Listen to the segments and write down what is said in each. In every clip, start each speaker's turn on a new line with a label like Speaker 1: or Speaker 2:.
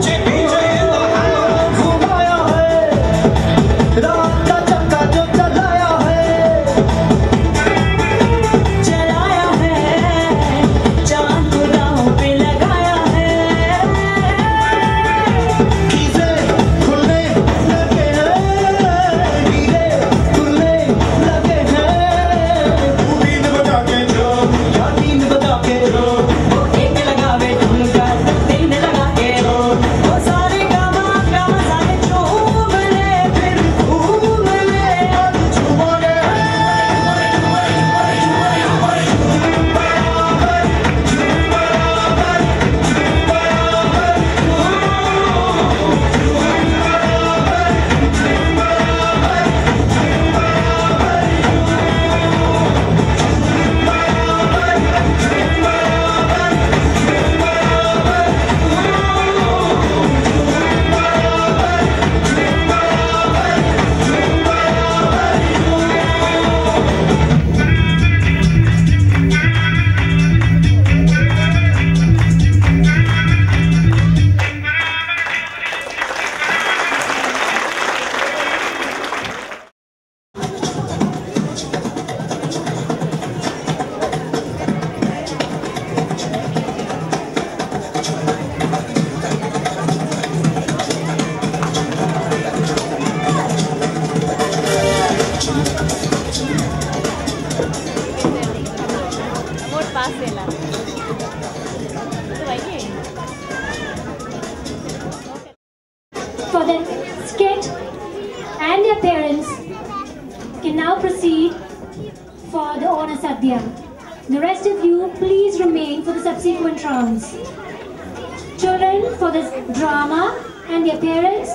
Speaker 1: Jim. for sket skit and their parents can now proceed for the honor sadhya. The rest of you, please remain for the subsequent rounds. Children for this drama and their parents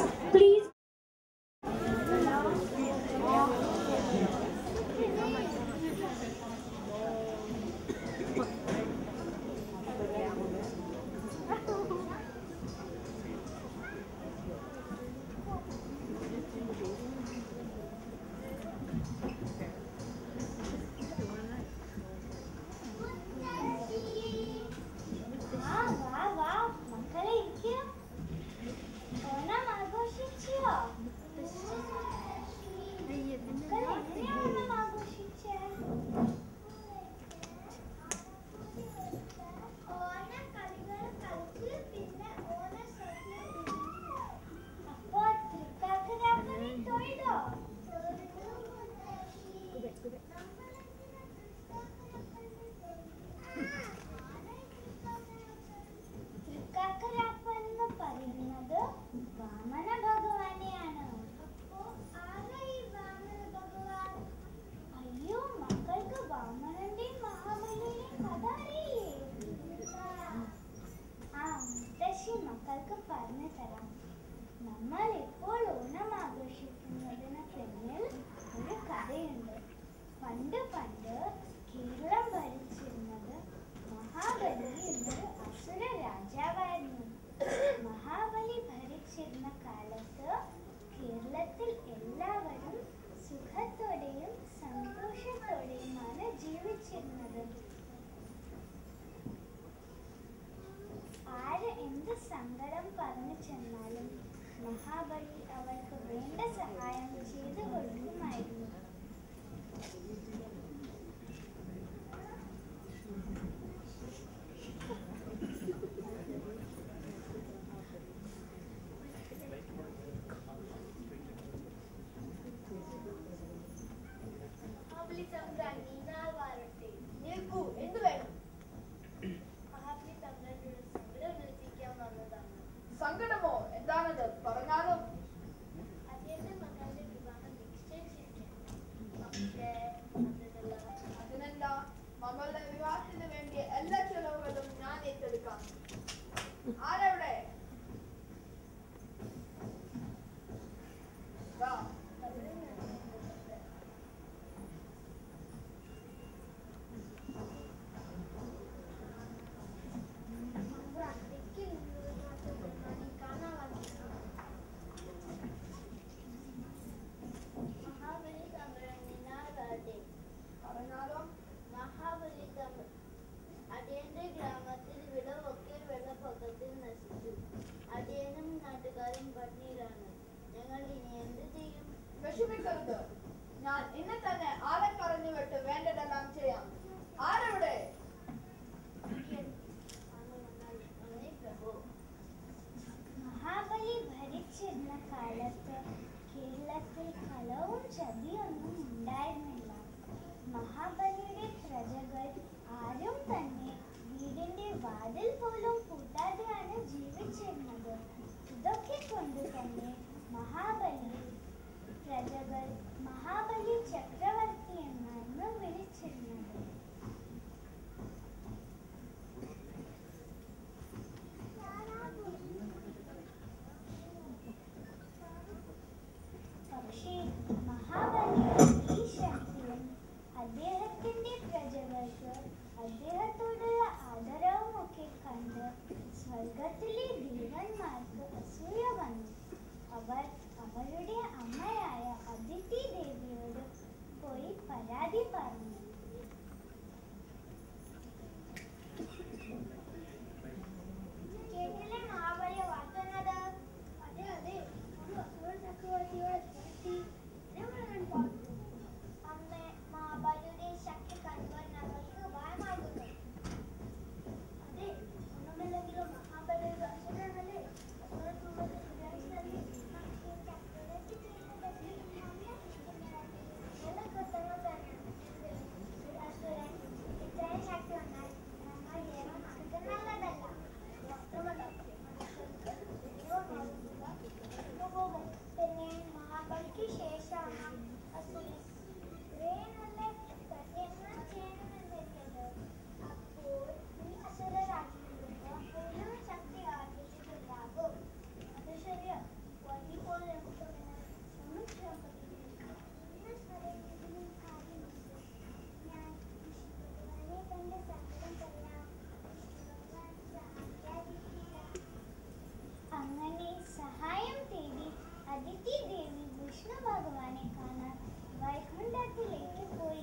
Speaker 2: Krishna भगवान ने खाना वैकुंठ लेके कोई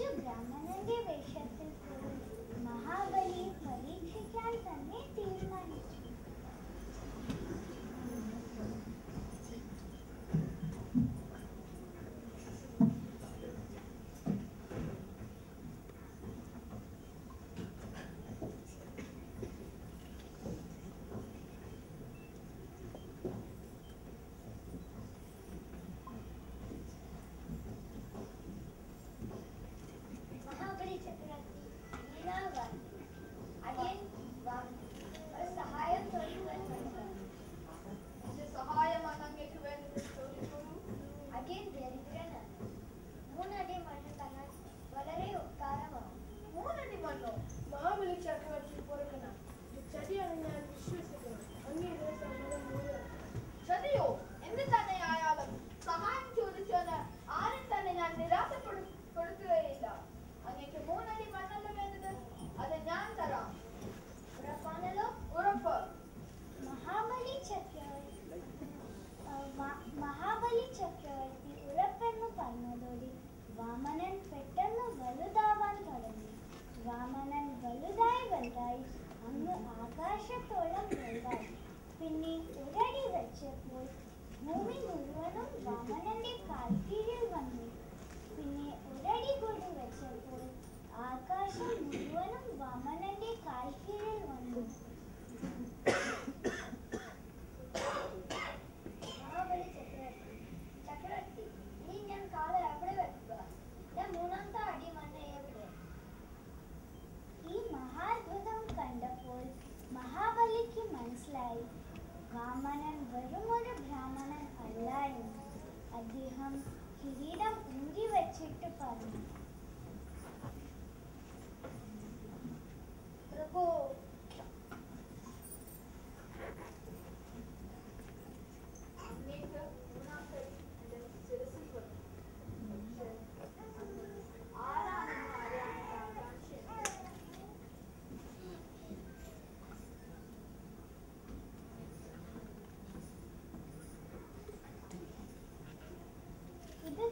Speaker 2: Ce
Speaker 1: vreme?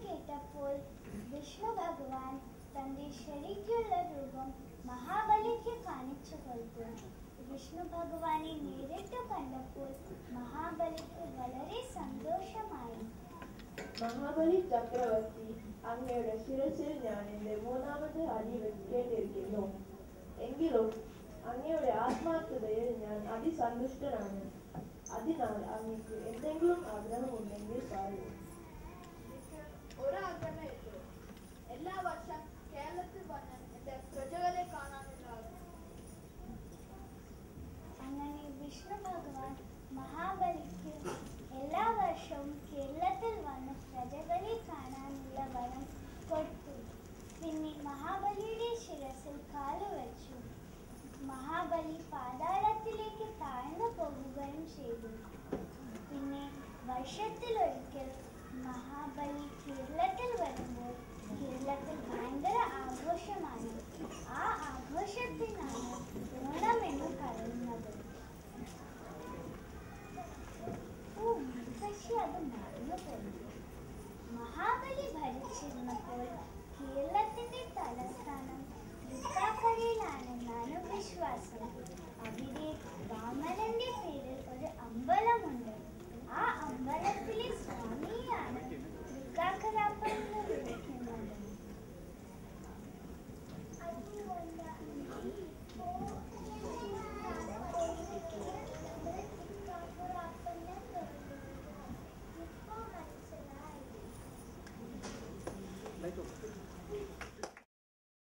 Speaker 1: കേട്ടപ്പോൾ വിഷ്ണു ഭഗവാൻ തന്റെ ശരിക്കുള്ള രൂപം മഹാബലിക്ക് കാണിച്ചു കൊടുത്തു. വിഷ്ണു ഭഗവാനെ നേരിട്ട് കണ്ടപ്പോൾ മഹാബലിക്ക് വളരെ സന്തോഷമായി.
Speaker 2: മഹാബലി ചക്രവർത്തി അങ്ങയുടെ ശിരസിൽ ഞാൻ എന്റെ മൂന്നാമത്തെ അടി വെക്കേണ്ടിയിരിക്കുന്നു എങ്കിലും അങ്ങയുടെ ആത്മാർത്ഥതയിൽ ഞാൻ അതിസന്തുഷ്ടനാണ്. അതിനാൽ അങ്ങക്ക് എന്തെങ്കിലും ആഗ്രഹമുണ്ടെങ്കിൽ പറയൂ. ഒരാൾ എല്ലാ വർഷം കേരളത്തിൽ വന്ന് എന്റെ പ്രജകളെ കാണാനുണ്ടാകും
Speaker 1: അങ്ങനെ വിഷ്ണു ഭഗവാൻ മഹാബലിക്ക് എല്ലാ വർഷവും കേരളത്തിൽ വന്ന് പ്രജകളെ കാണാനുള്ള വരം കൊടുത്തു. പിന്നെ മഹാബലിയുടെ ശിരസിൽ കാലുവച്ചു മഹാബലി പാതാളത്തിലേക്ക് താഴ്ന്നു പോകുകയും ചെയ്തു. പിന്നെ വർഷത്തിലൊരിക്കൽ ಮಹಾಬಲಿ ಕಿರ್ಲಕಲ್ ಬರುವು ಕಿರ್ಲಕಲ್ ಭಯಂಕರ ಆಘೋಷ ಮಾಡಿ ಆ ಆಘೋಷಕ್ಕೆ ನಾನು ರೋಣಮೆಂದು ಕರೆಯುವುದು ಓ ಮುಸಶಿ ಅದು ಮಾಡಲು ಬಂದು ಮಹಾಬಲಿ ಭರತ್ ಶಿರ್ಮಕೋಲ್ ಕಿರ್ಲಕಲ್ ತಲಸ್ಥಾನ ದುಃಖ ಕರೆಯಲಾನೆ ನಾನು ವಿಶ್ವಾಸ